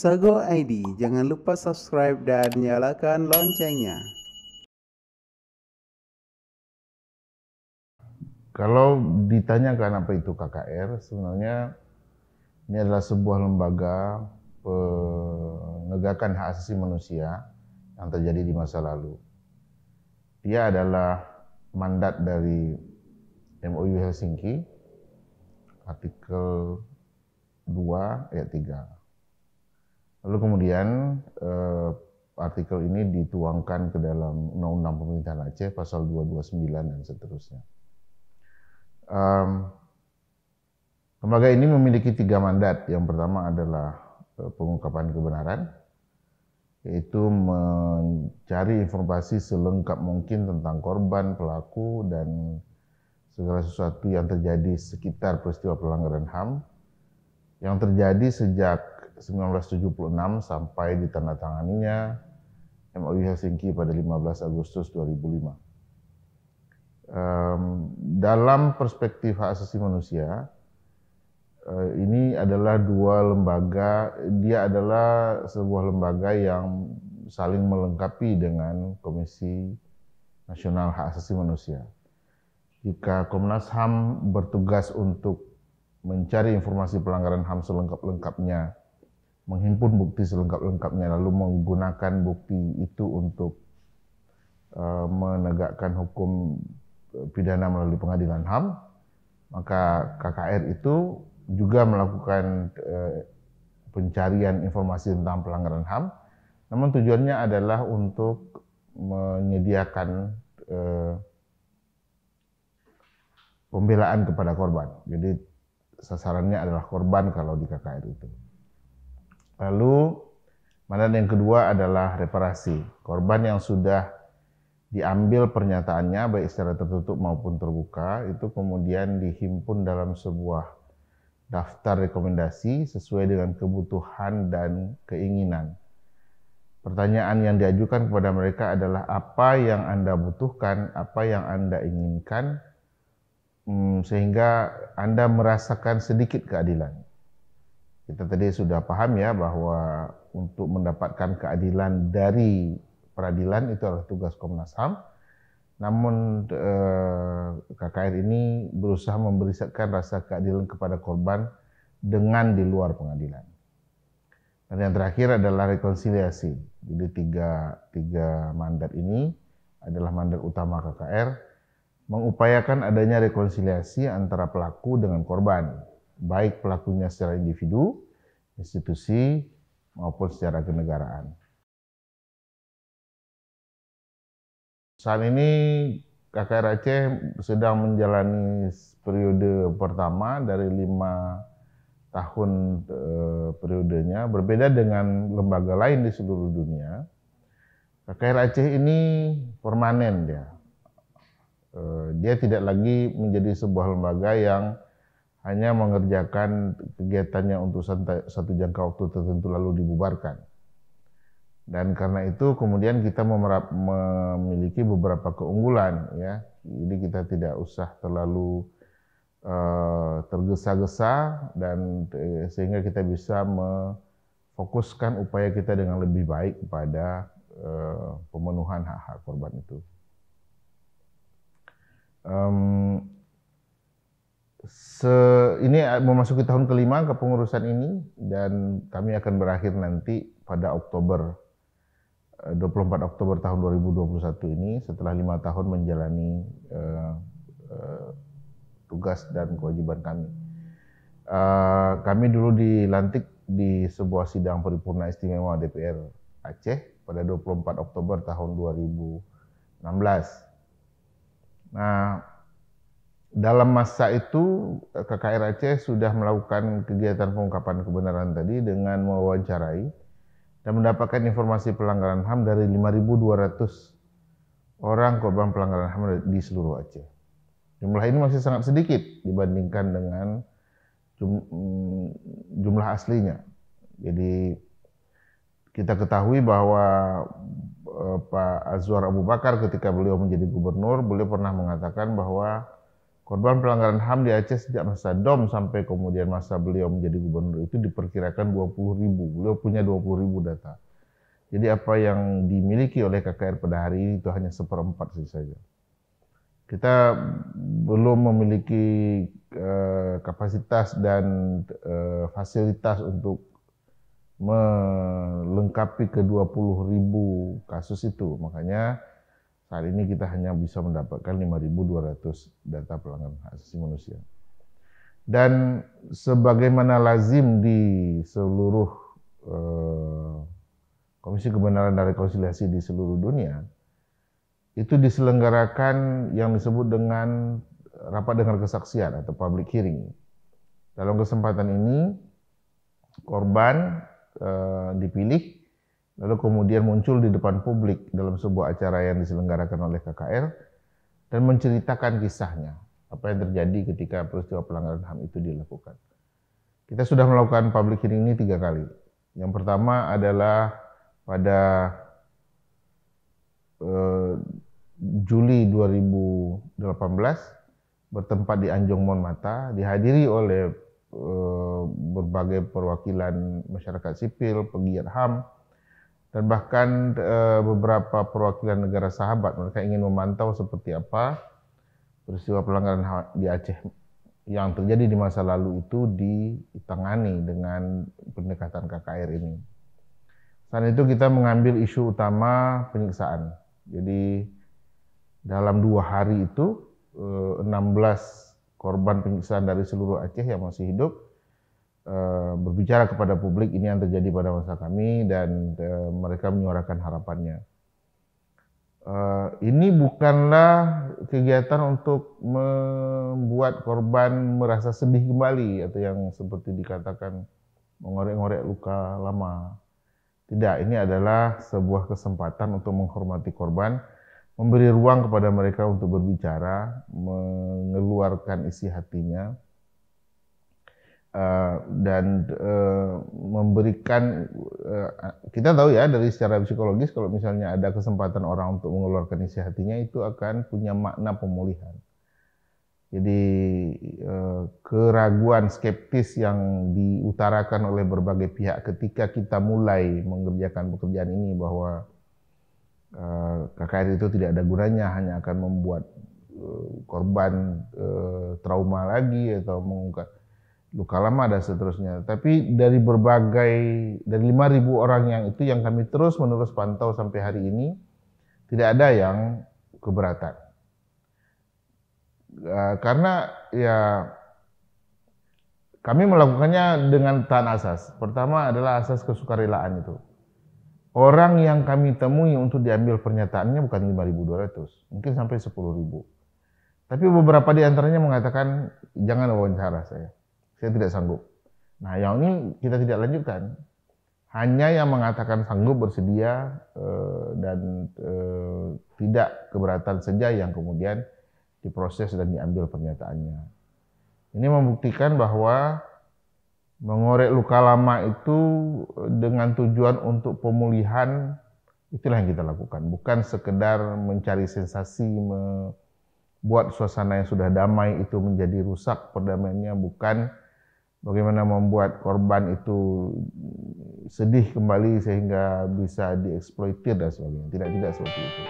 Sago ID, jangan lupa subscribe dan nyalakan loncengnya. Kalau ditanyakan apa itu KKR, sebenarnya ini adalah sebuah lembaga penegakan hak asasi manusia yang terjadi di masa lalu. Dia adalah mandat dari MOU Helsinki, artikel 2 ayat 3. Lalu kemudian eh, artikel ini dituangkan ke dalam Undang-Undang Pemerintahan Aceh pasal 229 dan seterusnya. Um, lembaga ini memiliki tiga mandat. Yang pertama adalah uh, pengungkapan kebenaran, yaitu mencari informasi selengkap mungkin tentang korban, pelaku, dan segala sesuatu yang terjadi sekitar peristiwa pelanggaran HAM yang terjadi sejak 1976 sampai ditandatanganinya MOU Helsinki pada 15 Agustus 2005 um, dalam perspektif hak asasi manusia uh, ini adalah dua lembaga dia adalah sebuah lembaga yang saling melengkapi dengan Komisi Nasional Hak Asasi Manusia. Jika Komnas HAM bertugas untuk mencari informasi pelanggaran HAM selengkap-lengkapnya, menghimpun bukti selengkap-lengkapnya, lalu menggunakan bukti itu untuk uh, menegakkan hukum pidana melalui pengadilan HAM, maka KKR itu juga melakukan eh, pencarian informasi tentang pelanggaran HAM, namun tujuannya adalah untuk menyediakan eh, pembelaan kepada korban. Jadi sasarannya adalah korban kalau di KKR itu. Lalu mandat yang kedua adalah reparasi. Korban yang sudah diambil pernyataannya baik secara tertutup maupun terbuka itu kemudian dihimpun dalam sebuah daftar rekomendasi sesuai dengan kebutuhan dan keinginan. Pertanyaan yang diajukan kepada mereka adalah apa yang Anda butuhkan, apa yang Anda inginkan, hmm, sehingga Anda merasakan sedikit keadilan. Kita tadi sudah paham ya bahwa untuk mendapatkan keadilan dari peradilan itu adalah tugas Komnas HAM. Namun eh, KKR ini berusaha memberikan rasa keadilan kepada korban dengan di luar pengadilan. Dan yang terakhir adalah rekonsiliasi. Jadi tiga, tiga mandat ini adalah mandat utama KKR mengupayakan adanya rekonsiliasi antara pelaku dengan korban, baik pelakunya secara individu, institusi, maupun secara kenegaraan. Saat ini KKR Aceh sedang menjalani periode pertama dari lima tahun e, periodenya, berbeda dengan lembaga lain di seluruh dunia. KKR Aceh ini permanen dia. E, dia tidak lagi menjadi sebuah lembaga yang hanya mengerjakan kegiatannya untuk satu jangka waktu tertentu lalu dibubarkan dan karena itu kemudian kita memiliki beberapa keunggulan ya jadi kita tidak usah terlalu uh, tergesa-gesa dan uh, sehingga kita bisa memfokuskan upaya kita dengan lebih baik kepada uh, pemenuhan hak-hak korban itu. Um, se ini memasuki tahun kelima kepengurusan ini dan kami akan berakhir nanti pada Oktober 24 Oktober tahun 2021 ini setelah lima tahun menjalani uh, uh, tugas dan kewajiban kami. Uh, kami dulu dilantik di sebuah sidang paripurna istimewa DPR Aceh pada 24 Oktober tahun 2016. Nah, dalam masa itu KKR Aceh sudah melakukan kegiatan pengungkapan kebenaran tadi dengan mewawancarai dan mendapatkan informasi pelanggaran HAM dari 5.200 orang korban pelanggaran HAM di seluruh Aceh. Jumlah ini masih sangat sedikit dibandingkan dengan mm, jumlah aslinya. Jadi kita ketahui bahwa eh, Pak Azwar Abu Bakar ketika beliau menjadi gubernur, beliau pernah mengatakan bahwa korban pelanggaran HAM di Aceh sejak masa DOM sampai kemudian masa beliau menjadi gubernur itu diperkirakan 20 ribu. Beliau punya 20 ribu data. Jadi apa yang dimiliki oleh KKR pada hari ini itu hanya seperempat saja. Kita belum memiliki uh, kapasitas dan uh, fasilitas untuk melengkapi ke 20 ribu kasus itu. Makanya saat ini kita hanya bisa mendapatkan 5.200 data pelanggaran hak asasi manusia. Dan sebagaimana lazim di seluruh uh, Komisi Kebenaran dan Rekonsiliasi di seluruh dunia, itu diselenggarakan yang disebut dengan rapat dengar kesaksian atau public hearing. Dalam kesempatan ini, korban e, dipilih, lalu kemudian muncul di depan publik dalam sebuah acara yang diselenggarakan oleh KKR, dan menceritakan kisahnya, apa yang terjadi ketika peristiwa pelanggaran HAM itu dilakukan. Kita sudah melakukan public hearing ini tiga kali. Yang pertama adalah pada uh, Juli 2018 bertempat di Anjong Monmata dihadiri oleh uh, berbagai perwakilan masyarakat sipil, pegiat HAM dan bahkan uh, beberapa perwakilan negara sahabat mereka ingin memantau seperti apa peristiwa pelanggaran HAM di Aceh yang terjadi di masa lalu itu ditangani dengan pendekatan KKR ini. Saat itu kita mengambil isu utama penyiksaan. Jadi dalam dua hari itu 16 eh, korban penyiksaan dari seluruh Aceh yang masih hidup eh, berbicara kepada publik ini yang terjadi pada masa kami dan eh, mereka menyuarakan harapannya. Ini bukanlah kegiatan untuk membuat korban merasa sedih kembali atau yang seperti dikatakan mengorek-ngorek luka lama. Tidak, ini adalah sebuah kesempatan untuk menghormati korban, memberi ruang kepada mereka untuk berbicara, mengeluarkan isi hatinya, uh, dan uh, memberikan uh, kita tahu ya dari secara psikologis kalau misalnya ada kesempatan orang untuk mengeluarkan isi hatinya itu akan punya makna pemulihan. Jadi keraguan skeptis yang diutarakan oleh berbagai pihak ketika kita mulai mengerjakan pekerjaan ini bahwa KKR itu tidak ada gunanya hanya akan membuat korban trauma lagi atau mengungkap luka lama dan seterusnya. Tapi dari berbagai dari 5.000 orang yang itu yang kami terus menerus pantau sampai hari ini tidak ada yang keberatan Eh, karena ya kami melakukannya dengan tahan asas. Pertama adalah asas kesukarelaan itu. Orang yang kami temui untuk diambil pernyataannya bukan 5.200, mungkin sampai 10.000. Tapi beberapa di antaranya mengatakan jangan wawancara saya, saya tidak sanggup. Nah yang ini kita tidak lanjutkan. Hanya yang mengatakan sanggup bersedia eh, dan eh, tidak keberatan saja yang kemudian diproses dan diambil pernyataannya. Ini membuktikan bahwa mengorek luka lama itu dengan tujuan untuk pemulihan itulah yang kita lakukan, bukan sekedar mencari sensasi, membuat suasana yang sudah damai itu menjadi rusak perdamaiannya, bukan bagaimana membuat korban itu sedih kembali sehingga bisa dieksploitir dan sebagainya. Tidak tidak seperti itu.